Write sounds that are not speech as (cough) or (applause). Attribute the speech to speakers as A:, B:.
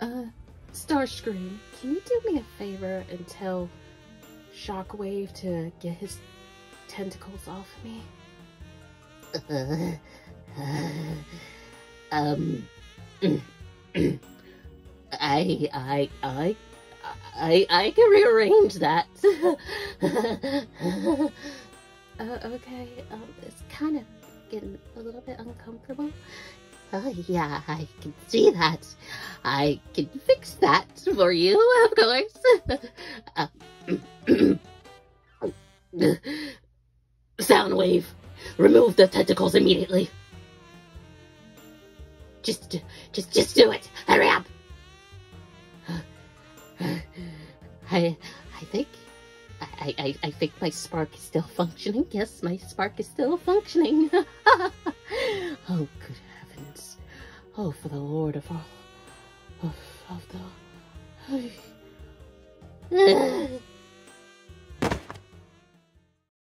A: Uh, Starscream, can you do me a favor and tell Shockwave to get his tentacles off me? (laughs)
B: um, (clears throat) I, I, I, I, I can rearrange that. (laughs)
A: uh, okay, um, it's kind of getting a little bit uncomfortable.
B: Oh, yeah, I can see that. I can fix that for you, of course. uh, (clears throat) Soundwave, remove the tentacles immediately. Just, just, just do it. Hurry up. I, I think, I, I, I think my spark is still functioning. Yes, my spark is still functioning. (laughs) oh, good heavens. Oh, for the Lord of all, of, of the...